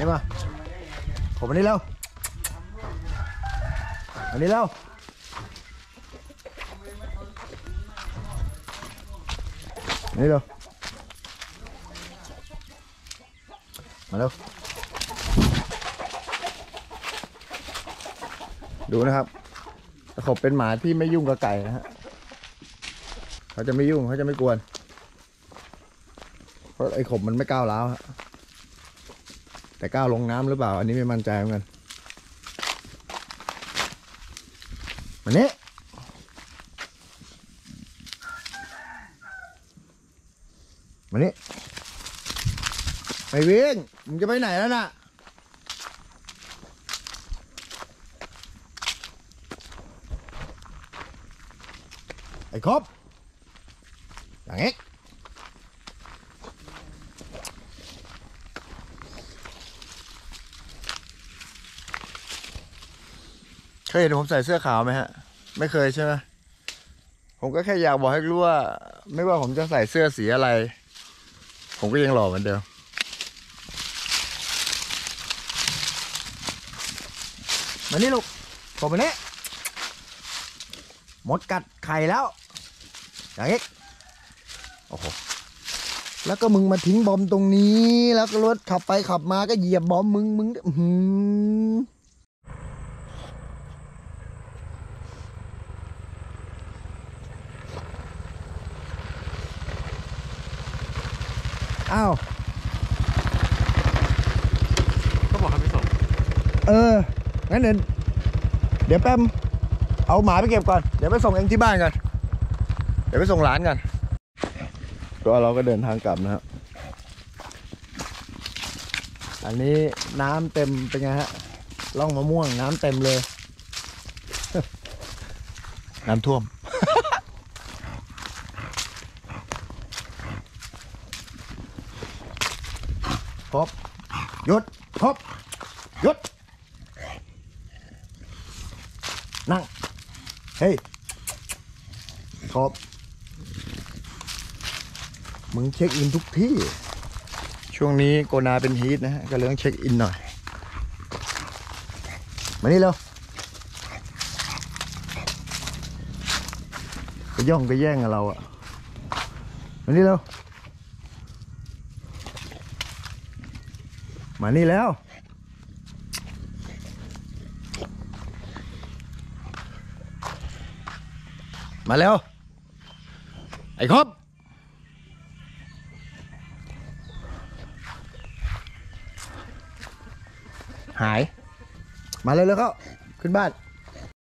นี่มาผมมานี่เร็วมานี่เร็วมานี่เร็วมาเร็วดูนะครับขบเป็นหมาที่ไม่ยุ่งกับไก่นะฮะเขาจะไม่ยุ่งเขาจะไม่กวนเพราะไอ้ขบมันไม่ก้าวร้าวฮะ แต่ก้าวลงน้ำหรือเปล่า อันนี้ไม่มั่นใจเหมือนกันมานี้มานี้ไม่วิ่งมึงจะไปไหนแล้วน่ะไอ้ครบอย่างงี้ เคยเห็นผมใส่เสื้อขาวไหมฮะ ไม่เคยใช่ไหมผมก็แค่อยากบอกให้รู้ว่า ไม่ว่าผมจะใส่เสื้อสีอะไร ผมก็ยังหล่อเหมือนเดิมมานี่ลูกผมมานี่มดกัดไข่แล้ว อย่างนี้โอ้โหแล้วก็มึงมาทิ้งบอมตรงนี้ แล้วก็รถขับไปขับมาก็เหยียบบอมมึงมึงอื้อหือ อ้าวก็บอกให้ไปส่งเอองั้นเดี๋ยวเดี๋ยวแป๊มเอาหมาไปเก็บก่อน เดี๋ยวไปส่งเองที่บ้านกัน เดี๋ยวไปส่งหลานกันก็เราก็เดินทางกลับนะครับอันนี้น้ำเต็มเป็นไงฮะร่องมะม่วงน้ำเต็มเลย น้ำท่วม พบหยุดพบหยุด นั่ง เฮ้ยครบมึงเช็คอินทุกที่ ช่วงนี้โกนาเป็นฮีทนะฮะ ก็เลยต้องเช็คอินหน่อย มานี่เร็วไปย่องไปแย่งกับเราอะมานี่เร็ว มานี่แล้ว มาแล้ว ไอ้ครบหาย มาเลยเลยเขาขึ้นบ้าน